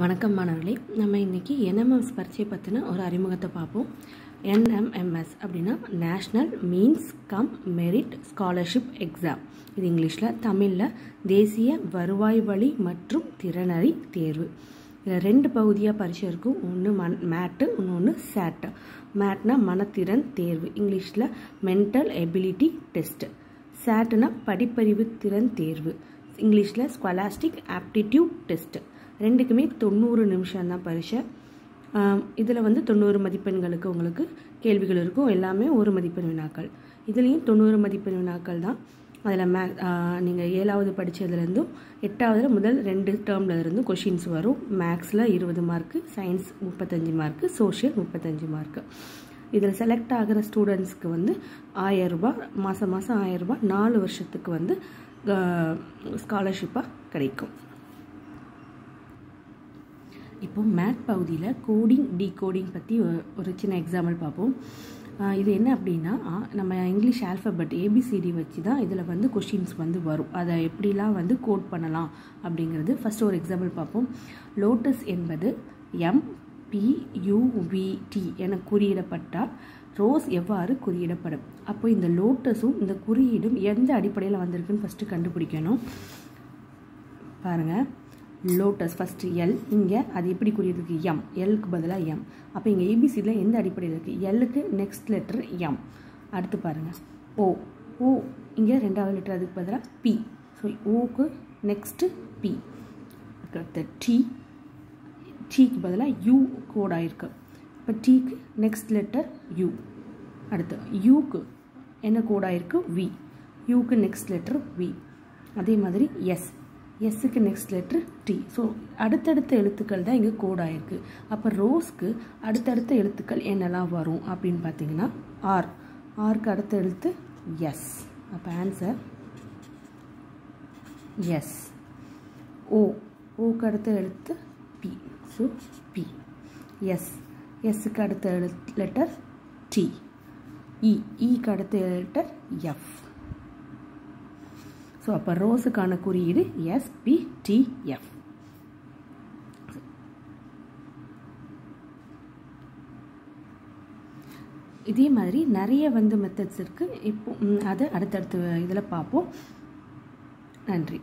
வணக்கம் மாணவர்களே. நம்ம இன்றைக்கி என்எம்எஸ் பரீட்சை பற்றின ஒரு அறிமுகத்தை பார்ப்போம். என்எம்எம்எஸ் அப்படின்னா national means cum merit scholarship exam இது இங்கிலீஷில் தமிழில் தேசிய வருவாய் வழி மற்றும் திறனறி தேர்வு. இதில் ரெண்டு பகுதியாக பரீட்சை இருக்கும். ஒன்று மன் மேட்டு இன்னொன்று சேட்டு மேட்னா மனத்திறன் தேர்வு. இங்கிலீஷில் மென்டல் எபிலிட்டி டெஸ்ட்டு சேட்டுனா படிப்பறிவு திறன் தேர்வு. இங்கிலீஷில் ஸ்கொலாஸ்டிக் ஆப்டிடியூட் டெஸ்ட்டு ரெண்டுக்குமே தொண்ணூறு நிமிஷம் தான் பரீட்சை இதில் வந்து தொண்ணூறு மதிப்பெண்களுக்கு உங்களுக்கு கேள்விகள் இருக்கும். எல்லாமே ஒரு மதிப்பெண் வினாக்கள். இதுலேயும் தொண்ணூறு மதிப்பெண் வினாக்கள் தான். அதில் மே நீங்கள் ஏழாவது படித்ததுலேருந்தும் எட்டாவதில் முதல் ரெண்டு டேர்மில் இருந்தும் கொஷின்ஸ் வரும். மேக்ஸில் இருபது மார்க்கு சயின்ஸ் முப்பத்தஞ்சு மார்க்கு சோஷியல் முப்பத்தஞ்சு மார்க்கு இதில் செலக்ட் ஆகிற ஸ்டூடெண்ட்ஸ்க்கு வந்து ஆயரூபா மாதம் மாதம் ஆயரூபா நாலு வருஷத்துக்கு வந்து ஸ்காலர்ஷிப்பாக கிடைக்கும். இப்போ மேத் பகுதியில் கோடிங் டீகோடிங் பற்றி ஒரு சின்ன எக்ஸாம்பிள் பார்ப்போம். இது என்ன அப்படின்னா நம்ம இங்கிலீஷ் ஆல்ஃபபெட் ஏபிசிடி வச்சு தான் இதில் வந்து கொஷின்ஸ் வந்து வரும். அதை எப்படிலாம் வந்து கோட் பண்ணலாம் அப்படிங்கிறது ஃபஸ்ட்டு ஒரு எக்ஸாம்பிள் பார்ப்போம். லோட்டஸ் என்பது எம் பியூவிடி என குறியிடப்பட்டால் ரோஸ் எவ்வாறு குறியிடப்படும்? அப்போ இந்த லோட்டஸும் இந்த குறியீடும் எந்த அடிப்படையில் வந்திருக்குன்னு ஃபஸ்ட்டு கண்டுபிடிக்கணும். பாருங்கள் லோட்டஸ் ஃபஸ்ட்டு எல் இங்கே அது எப்படி குறியிருக்கு? எம் எல்க்கு பதிலாக எம் அப்போ இங்கே ஏபிசியில் எந்த அடிப்படையில் இருக்குது எல்லுக்கு நெக்ஸ்ட் லெட்டர் எம் அடுத்து பாருங்கள் ஓ ஓ இங்கே ரெண்டாவது லெட்டர் அதுக்கு பதிலாக பி ஸோ ஓக்கு நெக்ஸ்ட்டு பி அடுத்த டி டீக்கு பதிலாக யூ கோட் ஆகிருக்கு இப்போ டீக்கு நெக்ஸ்ட் லெட்டர் யூ அடுத்து யூக்கு என்ன கோடாக இருக்குது வி யூக்கு நெக்ஸ்ட் லெட்டர் வி அதே மாதிரி எஸ் எஸ்ஸுக்கு நெக்ஸ்ட் லெட்ரு டி ஸோ அடுத்தடுத்த எழுத்துக்கள் தான் இங்கே கோட் ஆகிருக்கு அப்போ ரோஸ்க்கு அடுத்தடுத்த எழுத்துக்கள் என்னெல்லாம் வரும் அப்படின்னு பார்த்தீங்கன்னா ஆர் ஆர்க்கு அடுத்த எழுத்து எஸ் அப்போ ஆன்சர் எஸ் ஓ ஓக்கு அடுத்த எழுத்து பி ஸோ பி எஸ் எஸ்ஸுக்கு அடுத்த எழுத்து லெட்டர் டி இ e. இக்கு e அடுத்த லெட்டர் எஃப் ஸோ அப்போ ரோஸுக்கான குறியீடு எஸ்பிடிஎஃப் இதே மாதிரி நிறைய வந்து மெத்தட்ஸ் இருக்குது இப்போ அதை அடுத்தடுத்த இதில் பார்ப்போம். நன்றி.